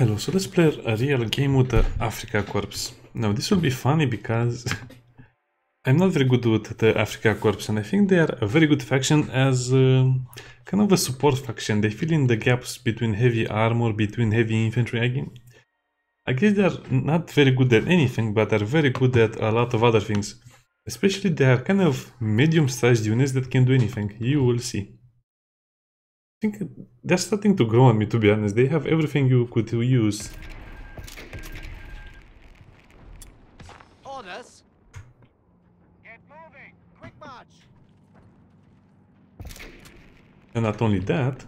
Hello, so let's play a real game with the Afrika Korps. Now this will be funny because I'm not very good with the Afrika Korps and I think they are a very good faction as uh, kind of a support faction. They fill in the gaps between heavy armor, between heavy infantry. I, I guess they are not very good at anything, but are very good at a lot of other things. Especially they are kind of medium-sized units that can do anything. You will see think they're starting to grow on me, to be honest. They have everything you could use. Orders. Get moving. Quick march. And not only that,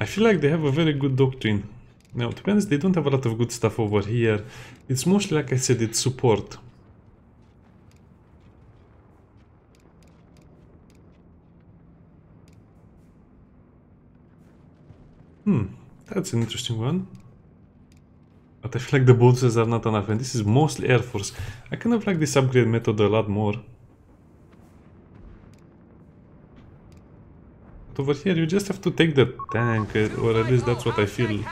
I feel like they have a very good doctrine. Now, to be honest, they don't have a lot of good stuff over here. It's mostly, like I said, it's support. Hmm, that's an interesting one. But I feel like the bonuses are not enough, and this is mostly Air Force. I kind of like this upgrade method a lot more. But over here, you just have to take the tank, uh, or at least that's what I feel.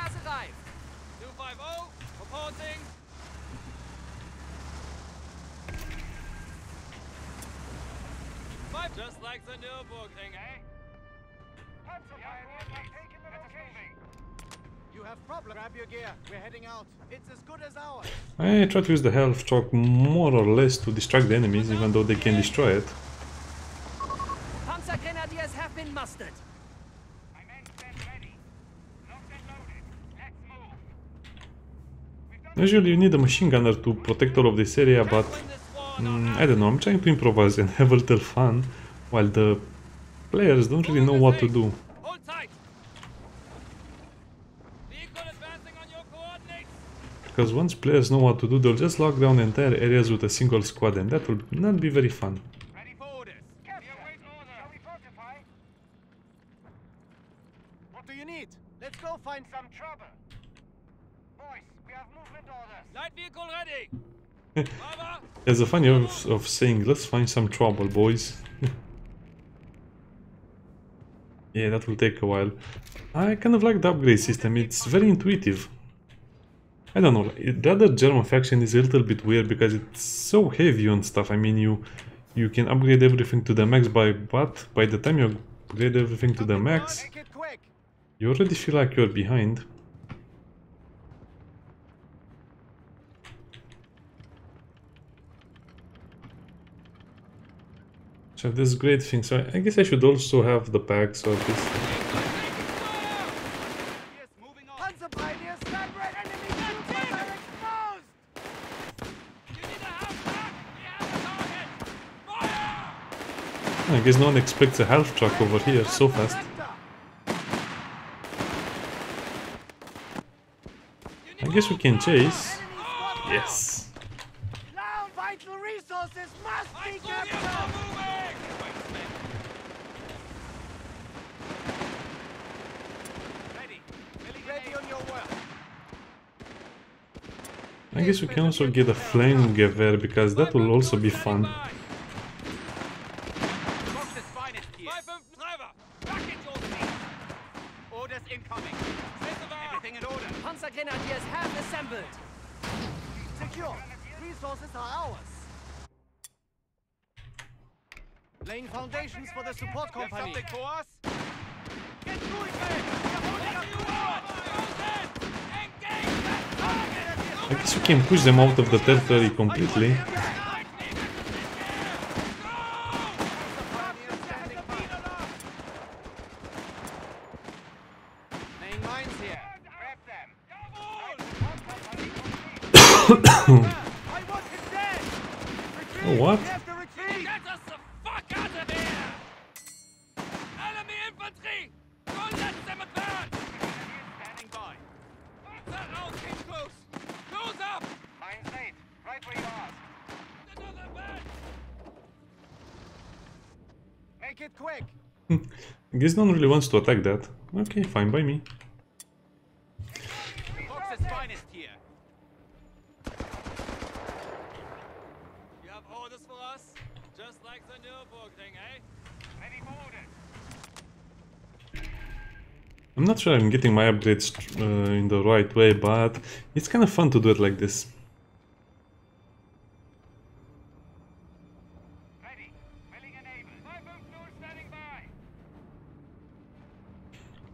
I try to use the half track more or less to distract the enemies, even though they can destroy it. Panzer Grenadiers have been mustered. My men stand ready. Locked and loaded. Let's move. Usually you need a machine gunner to protect all of this area, but mm, I don't know, I'm trying to improvise and have a little fun, while the players don't really know what to do. Hold tight. Vehicle advancing on your coordinates. Because once players know what to do, they'll just lock down entire areas with a single squad, and that will not be very fun. Ready for orders. Captain, wait order. Shall we fortify? What do you need? Let's go find Some trouble. Boys, we have movement orders. Light vehicle ready. There's a funny of, of saying, let's find some trouble, boys. yeah, that will take a while. I kind of like the upgrade system, it's very intuitive. I don't know, the other German faction is a little bit weird because it's so heavy on stuff. I mean, you you can upgrade everything to the max by what? By the time you upgrade everything to the max, Make it quick. you already feel like you're behind. So this great thing. So I guess I should also have the packs of this. Yes, moving on. Panzer pioneers, stand ready. Enemy troopers are exposed. You need a half track. We have a target. Fire. I guess no one expects a half track over here so fast. I guess we can chase. Yes. Now vital resources must be Units kept are up. moving. Ready. Ready on your work. I guess we can also get a flame gewehr because that will also be fun. Fox's finest here. 5-5 Treiber. Back at your seat. Orders incoming. Everything in order. Panzer Grenadiers have assembled. Secure. Resources are ours. Laying foundations for the support company. Something for us? Get moving! We're holding up Engage that target! I guess we can push them out of the territory completely. Pioneers standing by. Laying mines here. Grab them! I want him dead. Retreat. Oh, what? We have to retreat. Get us the fuck out of here! Enemy infantry! Go let them advance! Standing by. That round came close! Close up! Mine safe. Right where you are. Another man! Make it quick. I guess no one really wants to attack that. Okay, fine by me. Fox's finest here. You have orders for us? Just like the Nürburgring, eh? Ready for orders. I'm not sure I'm getting my upgrades uh, in the right way, but it's kind of fun to do it like this.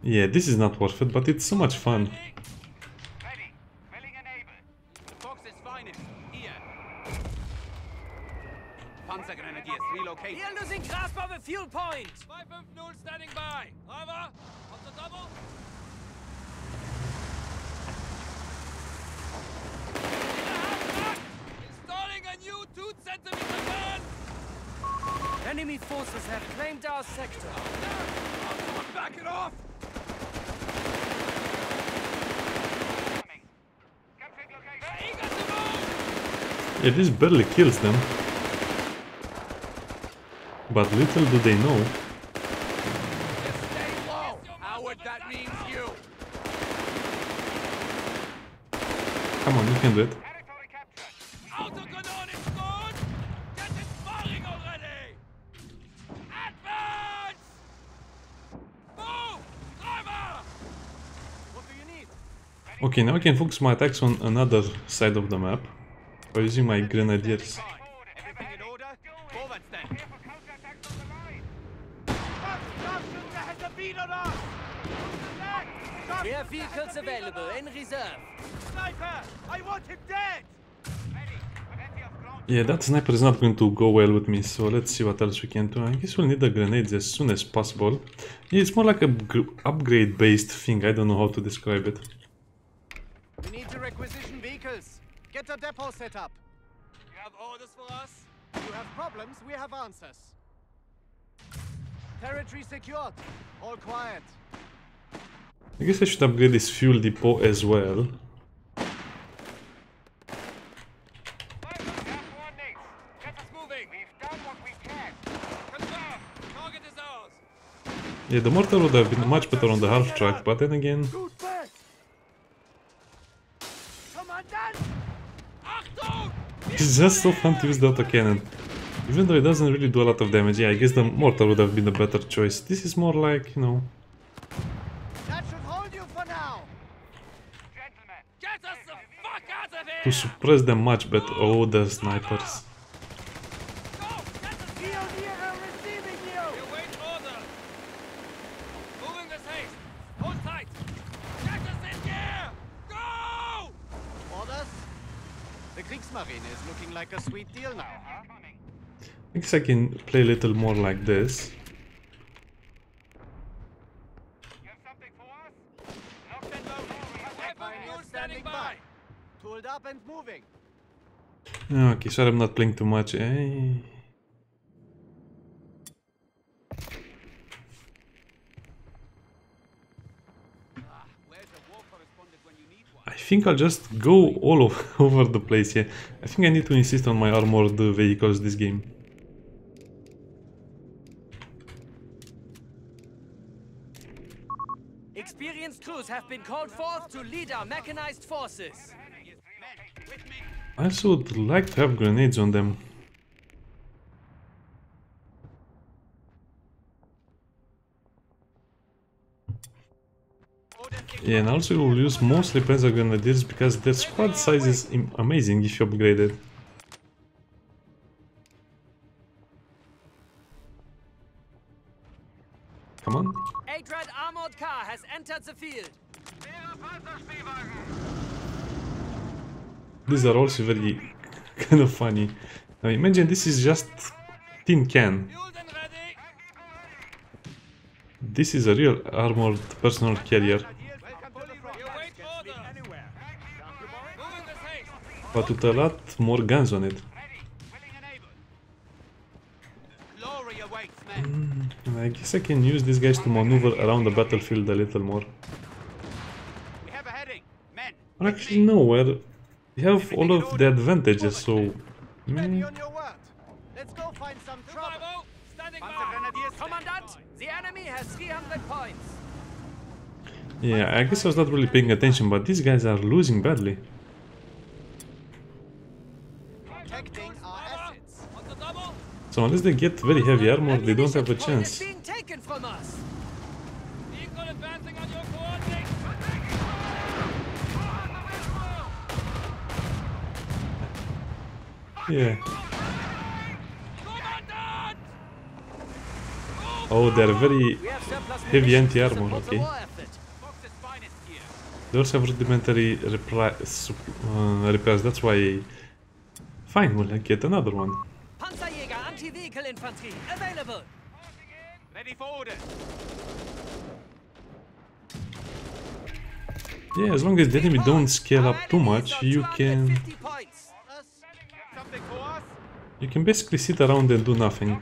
Yeah, this is not worth it, but it's so much fun. Ready. Filling enabled. Fox is finest. Here. Panzergrenadiers relocate. We are losing grasp of a fuel point. 550 standing by. Driver, on the double. Installing a new 2 centimeter gun. Enemy forces have claimed our sector. Back it off. They're eager to move. Yeah, this barely kills them. But little do they know, come on, you can do it. Okay, now I can focus my attacks on another side of the map using my grenadiers. Everything in order? Forwards then. We have vehicles available in reserve. Sniper! I want him dead! Yeah, that sniper is not going to go well with me, so let's see what else we can do. I guess we'll need the grenades as soon as possible. Yeah, it's more like a upgrade based thing, I don't know how to describe it. We need to requisition vehicles. A depot set up. You have orders for us? You have problems, we have answers. Territory secured. All quiet. I guess I should upgrade this fuel depot as well. Get us moving. We've done what we can. Confirm. Target is ours. Yeah, the mortar would have been much better on the half track, but then again, Good it's just so fun to use the autocannon. Even though it doesn't really do a lot of damage, yeah, I guess the mortar would have been a better choice. This is more like, you know, That should hold you for now! Gentlemen, get us the fuck out of here! to suppress them much better. Oh, the snipers. Go! Get us Pioniere receiving you! You wait order. Moving this haste. Hold tight. Get us in gear. Go! Orders? The Kriegsmarine is looking like a sweet deal now. I guess I can play a little more like this. Okay, sorry I'm not playing too much. Eh. I think I'll just go all over the place here. I think I need to insist on my armored vehicles this game. Experienced crews have been called forth to lead our mechanized forces. I also would like to have grenades on them. Yeah, and also we'll use mostly Panzer Grenadiers because their squad size is amazing if you upgrade it. Has entered the field. These are also very kind of funny. Now imagine this is just tin can. This is a real armored personal carrier, but with a lot more guns on it. I guess I can use these guys to maneuver around the battlefield a little more. We have a heading. Men. Or actually no, where we have all of the advantages, so... Mm. Ready meh. on your word. Let's go find some trouble. Bravo. Standing by. Panzergrenadiers Commandant, the enemy has 300 points. Yeah, I guess I was not really paying attention, but these guys are losing badly. So unless they get very heavy armor, they don't have a chance. Yeah. Oh, they're very heavy anti-armor, okay. Those have rudimentary repri uh, repairs, that's why... Fine, we'll get another one. Panzerjäger Anti-Vehicle Infanterie available. Ready for orders. Yeah, as long as the enemy don't scale up too much, you can 250 points. Something for us? you can basically sit around and do nothing.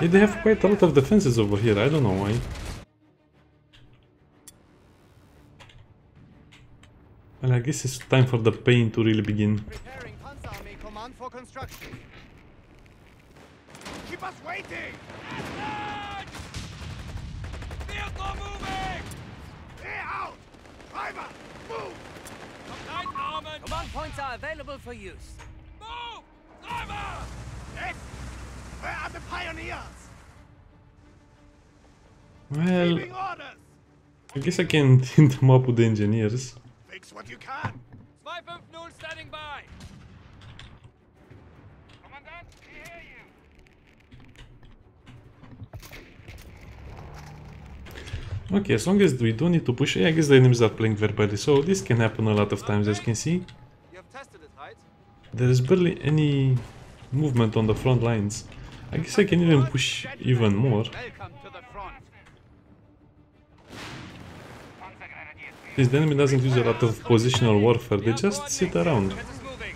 Yeah, they have quite a lot of defenses over here, I don't know why. Well, I guess it's time for the pain to really begin. Preparing Panzer Army Command for construction. Keep us waiting! Vehicle moving! Clear out! Driver, move! Compliant Armen! Command points are available for use. Move! Driver! Yes! Where are the pioneers? Well, I guess I can team them up with the engineers. Fix what you can! 250 standing by! Commandant, we hear you! Okay, as long as we don't need to push, yeah, I guess the enemies are playing very badly, so this can happen a lot of times as you can see. You have tested it. There is barely any movement on the front lines. I guess I can even push even more. The enemy doesn't use a lot of positional warfare, they just sit around. Get us moving.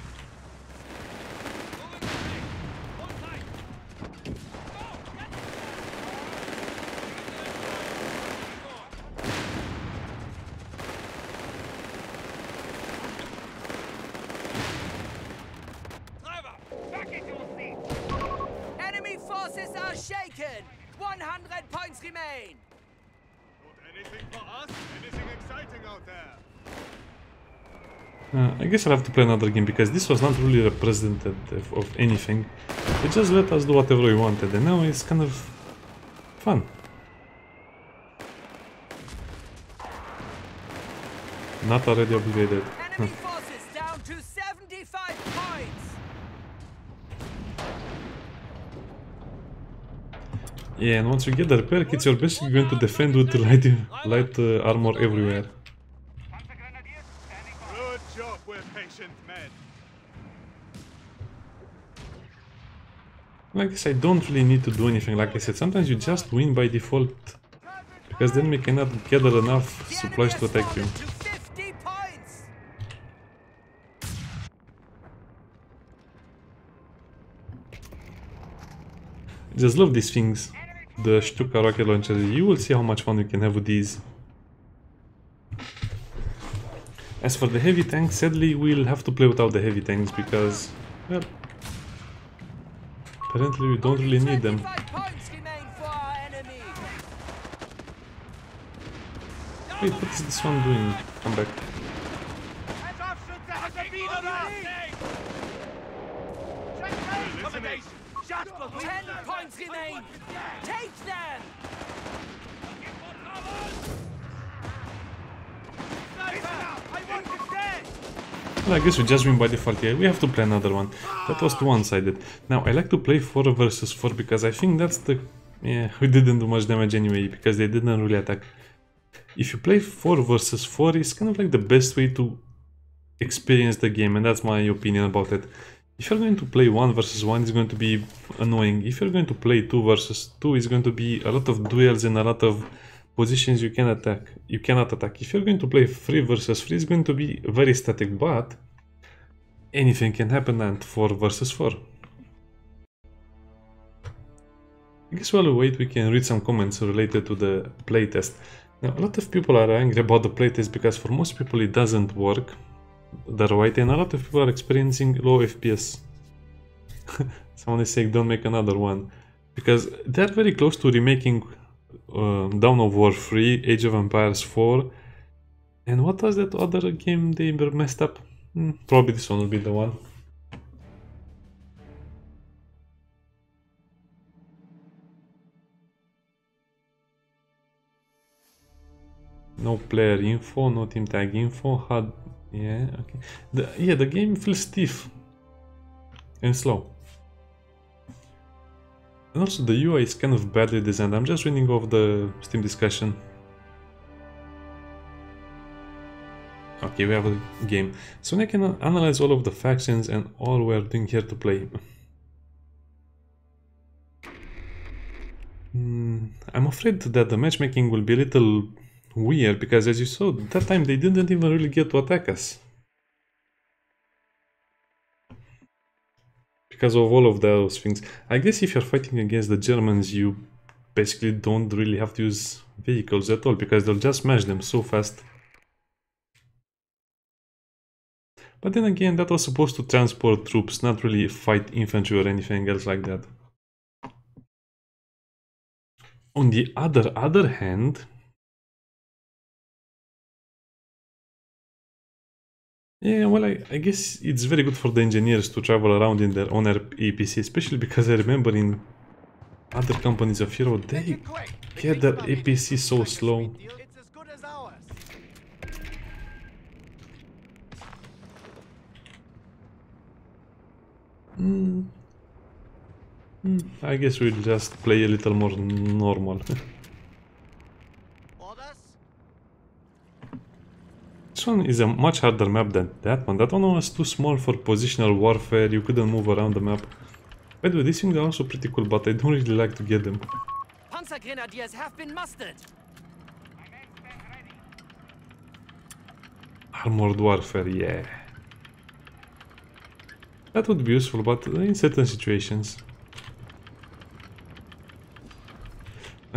Moving quickly. Hold tight. Driver, back into your seat. Enemy forces are shaken. 100 points remain. Anything for us? Anything exciting out there? Uh, I guess I'll have to play another game because this was not really representative of anything. It just let us do whatever we wanted and now it's kind of fun. Not already upgraded. Enemy forces down to 75 points. Yeah, and once you get the repair kits, you're basically going to defend with light, light uh, armor everywhere. Good job, we're patient men. Like I said, I don't really need to do anything. Like I said, sometimes you just win by default. Because then we cannot gather enough supplies to attack you. fallen to 50 points. Just love these things. The Stuka rocket launchers. You will see how much fun you can have with these. As for the heavy tanks, sadly we'll have to play without the heavy tanks because, well, apparently we don't really need them. 25 points remain for our enemy. Wait, what is this one doing? Come back. Scharfschütze hat er wieder da! Elimination! Shots for 10 points remain. Take them. I want him dead! Well, I guess we just win by default here. We have to play another one. That was too one-sided. Now, I like to play 4 versus 4 because I think that's the... Yeah, we didn't do much damage anyway because they didn't really attack. If you play 4 versus 4, it's kind of like the best way to experience the game and that's my opinion about it. If you're going to play 1 versus 1, it's going to be annoying. If you're going to play 2 versus 2, it's going to be a lot of duels and a lot of positions you can attack. You cannot attack. If you're going to play free versus free it's going to be very static, but anything can happen and 4 versus 4. I guess while we wait, we can read some comments related to the playtest. Now, a lot of people are angry about the playtest because for most people it doesn't work the right and a lot of people are experiencing low FPS. Someone is saying don't make another one because they're very close to remaking uh, Dawn of War 3, Age of Empires 4, and what was that other game they messed up? Hmm, probably this one will be the one. No player info, no team tag info, had... yeah, okay. The, yeah, the game feels stiff and slow. And also the UI is kind of badly designed. I'm just reading off the Steam discussion. Okay, we have a game. So I can analyze all of the factions and all we're doing here to play. Hmm, I'm afraid that the matchmaking will be a little weird because as you saw, that time they didn't even really get to attack us. Because of all of those things. I guess if you're fighting against the Germans, you basically don't really have to use vehicles at all because they'll just smash them so fast. But then again, that was supposed to transport troops, not really fight infantry or anything else like that. On the other other hand, Yeah, well, I, I guess it's very good for the engineers to travel around in their own APC, especially because I remember in other companies of Hero, they get their APC so slow. It's as good as ours. Hmm. Hmm, I guess we'll just play a little more normal. Orders? This one is a much harder map than that one. That one was too small for positional warfare, you couldn't move around the map. By the way, these things are also pretty cool, but I don't really like to get them. Panzer Grenadiers have been mustered. Armored warfare, yeah. That would be useful, but in certain situations.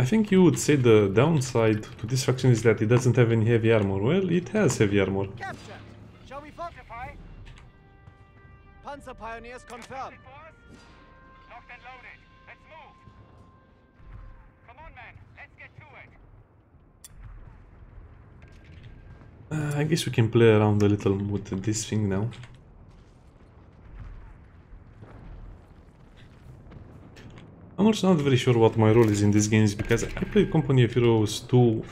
I think you would say the downside to this faction is that it doesn't have any heavy armor. Well, it has heavy armor. Captured. Shall we fortify? Panzer pioneers confirmed. Locked and loaded. Let's move. Come on, man. Let's get to it. Uh, I guess we can play around a little with this thing now. I'm also not very sure what my role is in these games because I played Company of Heroes 2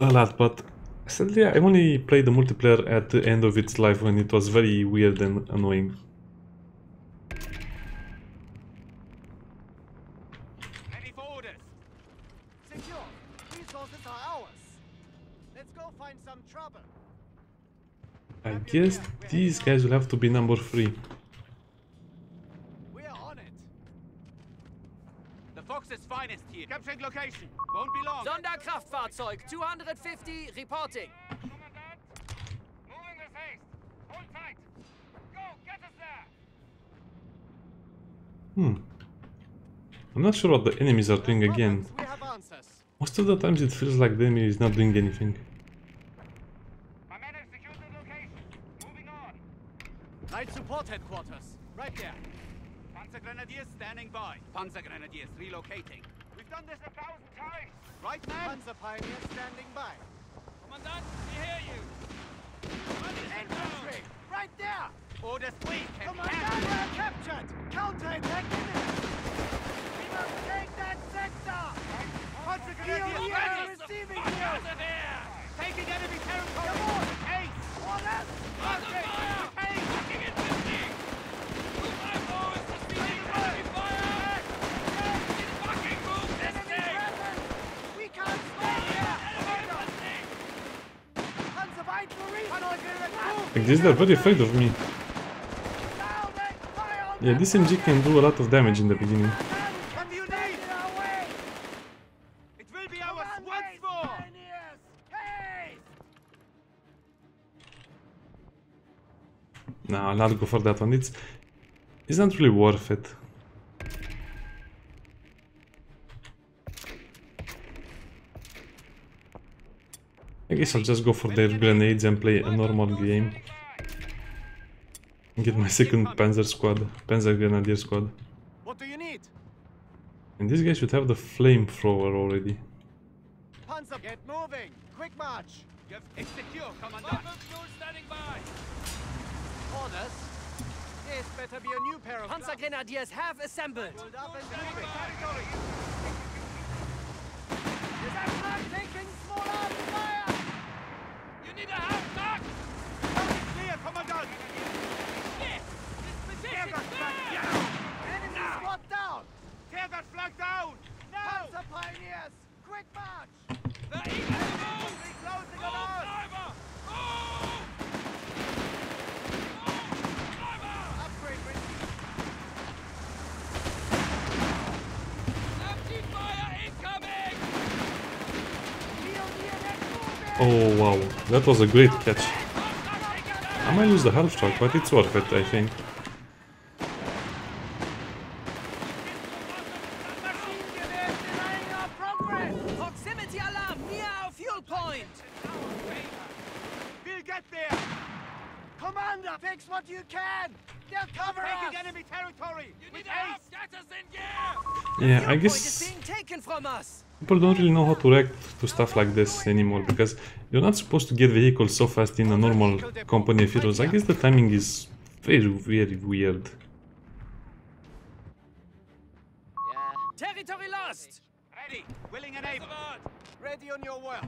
a lot, but sadly I only played the multiplayer at the end of its life when it was very weird and annoying. Ready for orders. Secure. Resources are ours. Let's go find some trouble. I guess these guys will have to be number 3. We're on it. The Fox's finest here. Capturing location. Won't be long. Sonderkraftfahrzeug 250 reporting. Commandant. Moving with haste. Hold tight. Go. Get us there. Hmm. I'm not sure what the enemies are doing again. Problems, We have answers. Most of the times it feels like the enemy is not doing anything. My men have secured the location. Moving on. Light support headquarters. Right there. Panzer Grenadiers standing by. Panzer Grenadiers relocating. We've done this a thousand times. Right, man? Panzer pioneers standing by. Commandant, we hear you. Infantry! Right there! Orders, please. Can Commandant, we're captured! Counterattack imminent! We must take that sector! Panzer Grenadiers ready. are receiving Fuck you. out of here. Taking enemy territory. Come on. Ace. Orders! Okay. Ace. these they're very afraid of me. Yeah, this MG can do a lot of damage in the beginning. No, I'll not go for that one. It's it's not really worth it. I guess I'll just go for their grenades and play a normal game. Get my second Panzer squad, Panzer Grenadier squad. What do you need? And this guy should have the flamethrower already. Panzer, get moving! Quick march! It's secure, Commandant. standing by. Orders? This better be a new pair of Panzer Grenadiers have assembled. Pulled up and moving. Is that flag taking small arms fire? You need a half track. Clear, Commandant! Yes. This position is clear. Enemy squad down! Tear that flag down. Now. Panzer pioneers! Quick march! The eagle move. Closing on us! driver. Move. Move, driver. Upgrade received. Empty fire incoming. Pionier moving! Oh wow, that was a great catch. I might use the half track, but it's worth it, I think. Maschinengewehr denying our progress! Proximity alarm near our fuel point. We'll get there! Commander, fix what you can! They'll cover Taking us! enemy territory. You need to have scatters in gear. Yeah, I Fuel point is guess being taken from us. people don't really know how to react to stuff like this anymore because you're not supposed to get vehicles so fast in a normal company of heroes. I guess the timing is very, very weird. Territory lost. Ready. Willing and able. Ready on your work.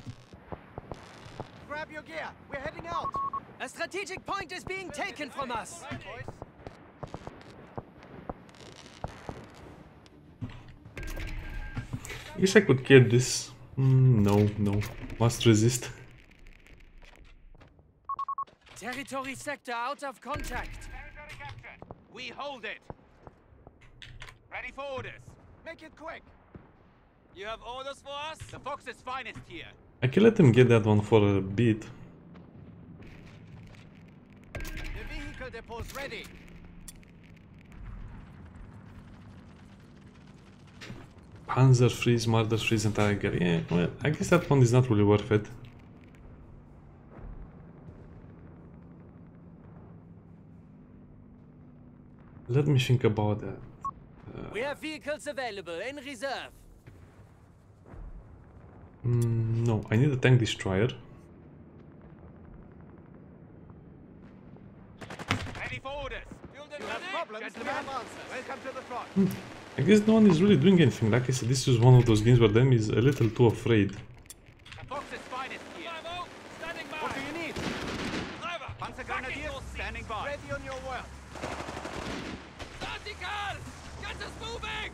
Grab your gear. We're heading out. A strategic point is being taken from us. Right. I guess I could get this. Mm, no, no. Must resist. Territory sector out of contact. Territory captured. We hold it. Ready for orders. Make it quick. You have orders for us? The Fox's finest here. I can let him get that one for a bit. The vehicle depot's ready. Panzer Freeze, Marder Freeze and Tiger. Yeah, well, I guess that one is not really worth it. Let me think about that. We have vehicles available in reserve. Mm, no, I need a tank destroyer. Ready for orders. Fueled and You have problems? Gentlemen, welcome to the front. I guess no one is really doing anything. Like I said, this is one of those games where them is a little too afraid. The Fox's finest here. Bravo, standing by. What do you need? Driver, Panzer Grenadiers, standing by. Ready on your work. Vertical! Get us moving!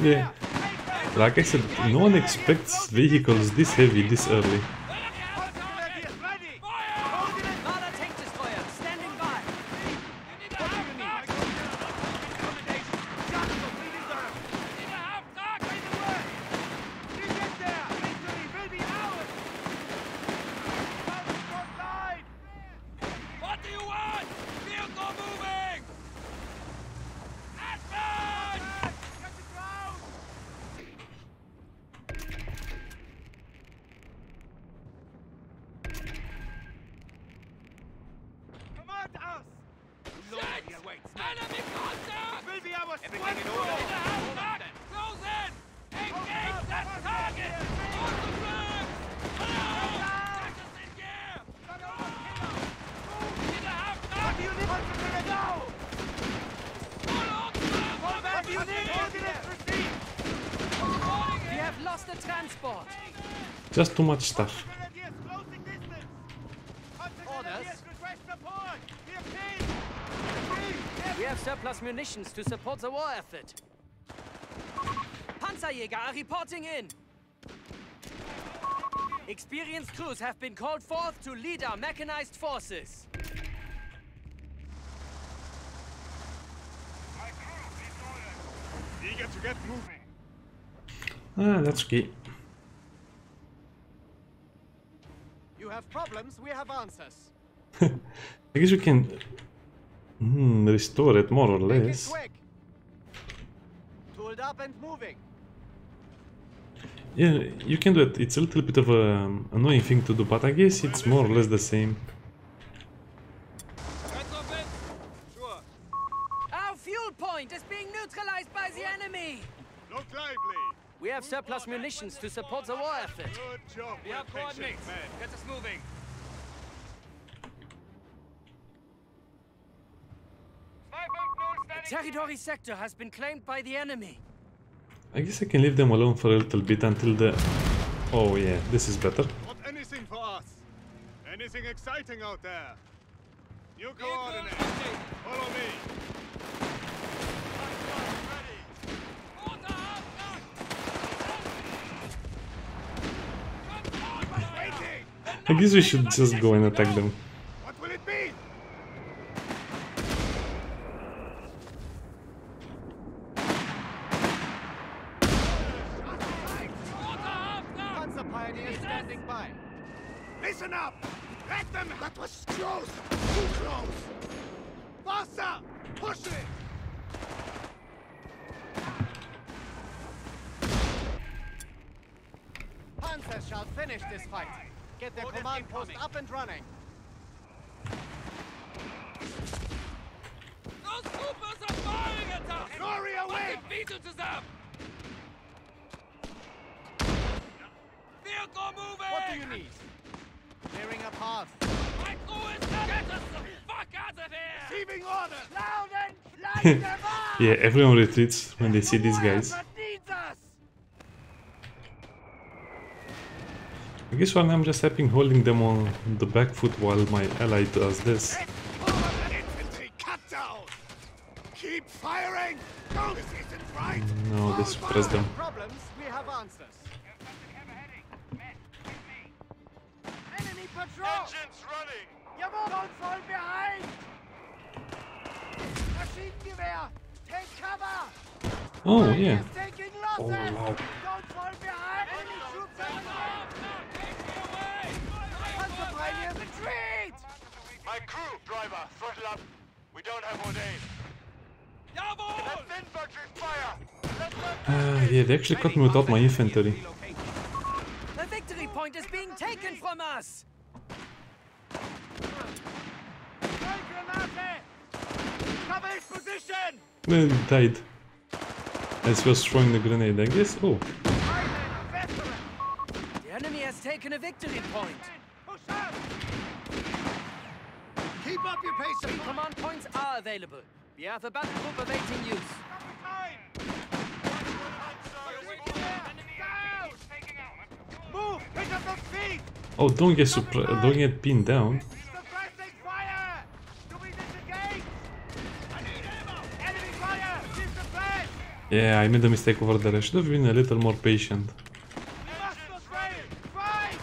Yeah. Like I said, no one expects vehicles this heavy this early. Grenadiers, ready! Marder tank destroyer standing by. You need a half track! Accommodation. We deserve. You need a half track! Right away! You get there! Victory will be ours! Front line! What do you want? Vehicle moving! Advance! Get the ground! Command us! Shit! Enemy contact! Will be our Everything in order. Close in! Engage that target! On the flanks! Hello! Tractors in gear! Move! Need a half track! What do you need? Now! Full on Fall back! You need ordinance received! We have lost the transport. Just too much stuff. Grenadiers closing distance! Panzer Orders. Grenadiers request support! We have team! We have surplus munitions to support the war effort. Panzerjäger are reporting in. Experienced crews have been called forth to lead our mechanized forces. Eager to get moving. Ah, that's okay. Problems, we have answers. I guess you can hmm, restore it more or less. Tooled up and moving. Yeah, you can do it. It's a little bit of an annoying thing to do, but I guess it's more or less the same. Sure. Our fuel point is being neutralized by the enemy. Look lively. We have surplus munitions to support the war effort. Good job. We have Well coordinates. Get us moving. The territory sector has been claimed by the enemy. I guess I can leave them alone for a little bit until the... Oh yeah, this is better. What anything for us? Anything exciting out there? New Vehicle coordinates. ready. Follow me. Order Auftrag. Transport Waiting. I guess we should just go and attack them. What will it be? Order Auftrag. Pioneer standing by. Listen up. Let them. That was close. Too close. Faster. Push it. Panzer shall finish this fight. Get their Orders command post up and running. Those troopers are firing at us. Glory away. Beetle zusammen. Vehicle moving. What do you need? Clearing a path. My crew is dead. Get us the fuck out of here. Receiving order. Loud and flank them up! Yeah, everyone retreats when they see these guys. Whoever needs us! I guess while I'm just helping holding them on the back foot while my ally does this. Infantry cut down. Keep firing. Go. This isn't right. No, they suppress them. Problems, we have answers. Enemy patrol! Engines running. Jawohl, und voll behind! Maschinengewehr! Take cover! Oh yeah. Taking losses! Oh, wow. Don't! Enemy troops on the way! Take me away. Panzer pioneers retreat! My crew, driver, throttle up. We don't have more days. Jawohl. infantry fire. Uh, yeah, they actually caught me without my infantry. The victory point is being taken from us. Cover his position! Then it died. As he was throwing the grenade, I guess. Oh, The enemy has taken a victory point. Keep up your pace! Three command points are available. We have a battle group awaiting use. Move! Pick up those feet! oh, don't get supre- don't get pinned down. Suppressing fire! Do we disengage? Enemy fire! Keep the place! Yeah, I made a mistake over there. I should have been a little more patient. Must afraid! Fight!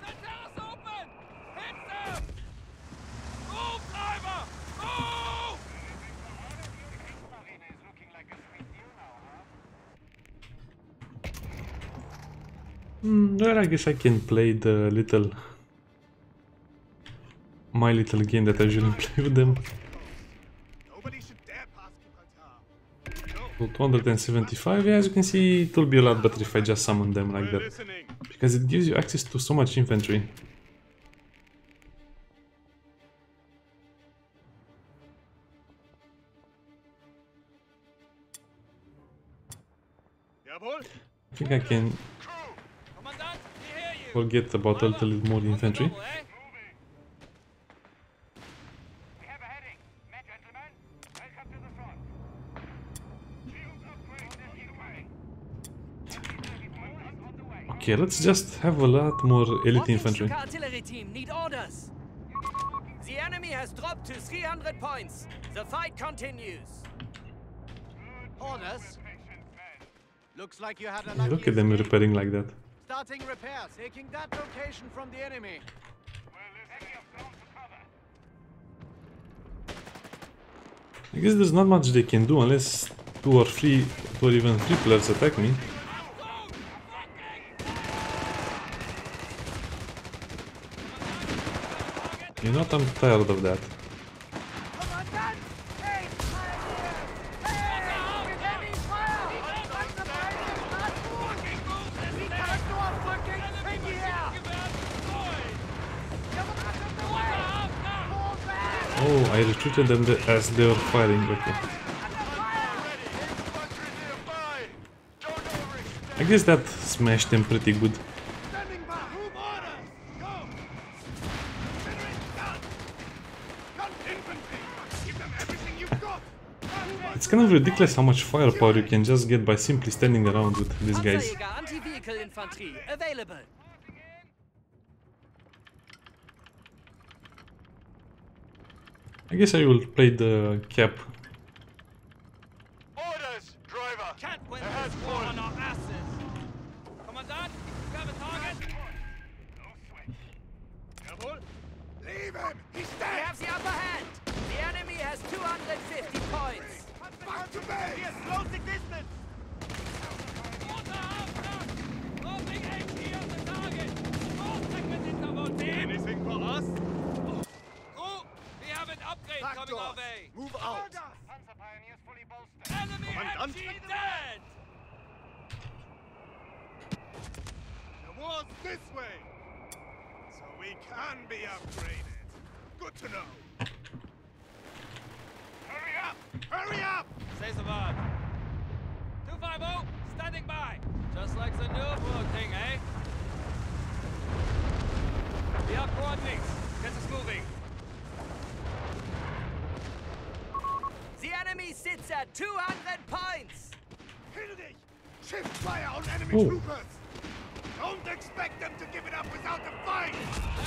The terrace open. Hit them. Move, driver. Move. Hmm, well, I guess I can play the little... My little game that I usually play with them. 275, yeah, as you can see, it will be a lot better if I just summon them like that. Because it gives you access to so much infantry. I think I can Kommandant, we hear you. forget about a little more infantry. Okay, let's just have a lot more elite infantry. Artillery team need orders. The enemy has dropped to 300 points. The fight continues. Orders? Looks like you had a Yeah, lucky Look at them repairing like that. Starting repairs, taking that location from the enemy. I guess there's not much they can do unless two or three, or even three players attack me. You know what? I'm tired of that. Kommandant! Hey, Pioneer! Hey! With heavy fire! Like the Pioneer not gut! Wie kannst du auf fucking Thing hier? Get out of the way! of that. Oh, I retreated them as they were firing. Okay. I guess that smashed them pretty good. Standing by! Move orders! Go! Consider it done! Gun infantry! Give them everything you've got! It's kind of ridiculous how much firepower you can just get by simply standing around with these guys. Panzerjäger Anti-Vehicle Infanterie available. I guess I will play the cap. Orders, driver! Can't win Ahead, this war one. on our asses. Commandant, you have a target? No switch. Jawohl! Leave him! He's We dead! have the upper hand. The enemy has 250 points. Back to base! Closing distance! Water Auftrag! Closing HE on the target! All segments intervoted! Anything for us? Crew, we have an upgrade Back coming to our way! Move out! Panzer Pioneers fully bolstered. Enemy Commandant? HE dead! The war's this way! So we can be upgraded. Good to know. Hurry up! Hurry up! Say the word. 250, standing by. Just like the Nürburgring thing, eh? We have coordinates. Get us moving. The enemy sits at 200 points. Kill dich! Shift fire on enemy Oh. troopers! Don't expect them to give it up without a fight!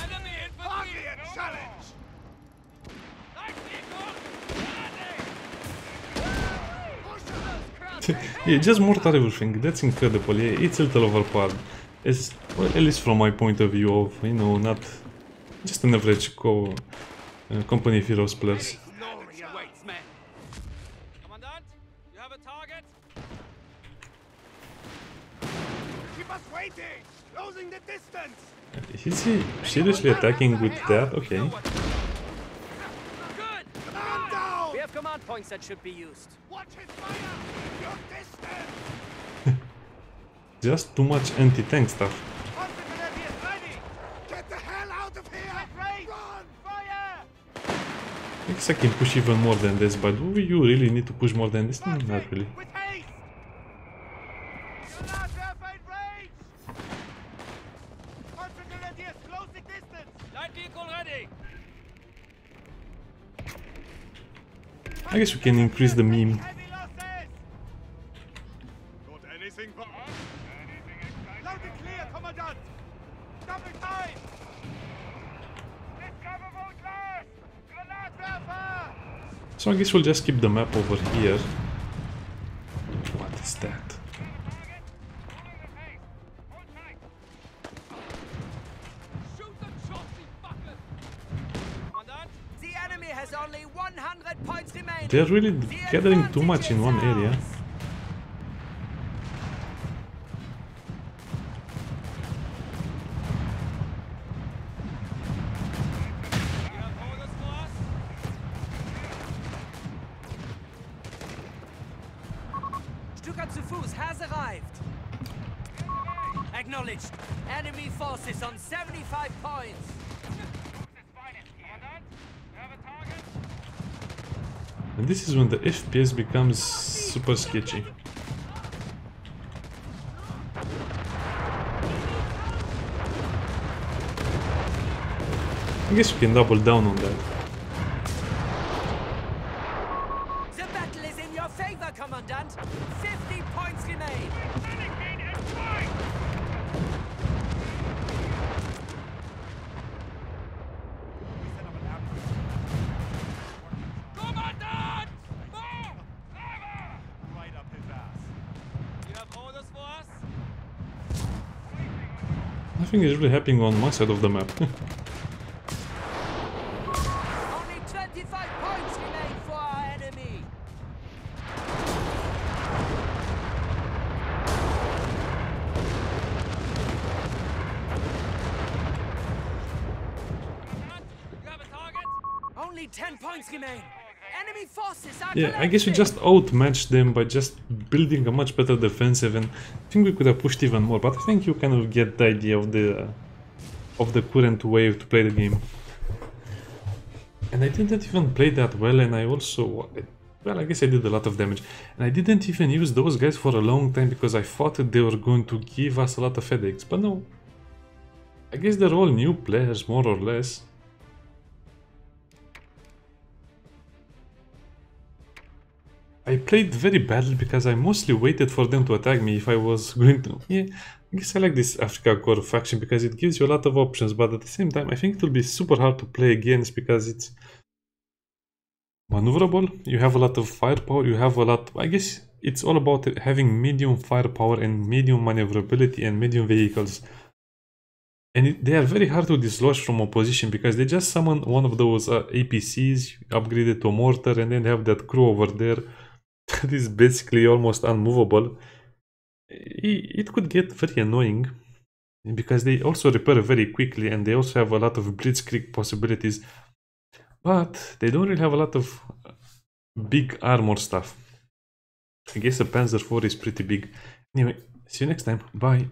Enemy Hardly infantry! a challenge! Light yeah, just mortar everything. That's incredible. Yeah, it's a little overpowered. It's, well, at least from my point of view of, you know, not just an average co uh, company of heroes players. Is he seriously attacking with that? Okay. Good! Man down! We have command points that should be used. Watch his fire! Just too much anti-tank stuff. Panzergrenadiers ready! Get the hell out of here! Right! Run! Fire! I guess I can push even more than this, but do you really need to push more than this? No, not really. With haste! Granatwerfer in range! Panzergrenadiers closing distance! Light vehicle ready! I guess we can increase the meme. Got anything for us? Loud and clear, Commandant! Double time! This cover won't! Granatwerfer! So I guess we'll just keep the map over here. They're really gathering too much in one area. The FPS becomes super sketchy. I guess we can double down on that. Nothing is really happening on my side of the map. Only 25 points remain for our enemy. You have a Only 10 points remain. Enemy forces are Yeah, I guess we just outmatched them by just building a much better defensive, and I think we could have pushed even more. But I think you kind of get the idea of the uh, of the current way to play the game. And I didn't even play that well, and I also well, I guess I did a lot of damage, and I didn't even use those guys for a long time because I thought they were going to give us a lot of headaches. But no, I guess they're all new players, more or less. I played very badly because I mostly waited for them to attack me if I was going to... Yeah, I guess I like this Afrika Korps faction because it gives you a lot of options, but at the same time I think it will be super hard to play against because it's maneuverable, you have a lot of firepower, you have a lot... I guess it's all about having medium firepower and medium maneuverability and medium vehicles. And they are very hard to dislodge from opposition because they just summon one of those uh, APCs, upgrade it to mortar, and then have that crew over there that is basically almost unmovable. It could get very annoying because they also repair very quickly and they also have a lot of blitzkrieg possibilities. But they don't really have a lot of big armor stuff. I guess a Panzer IV is pretty big. Anyway, see you next time. Bye.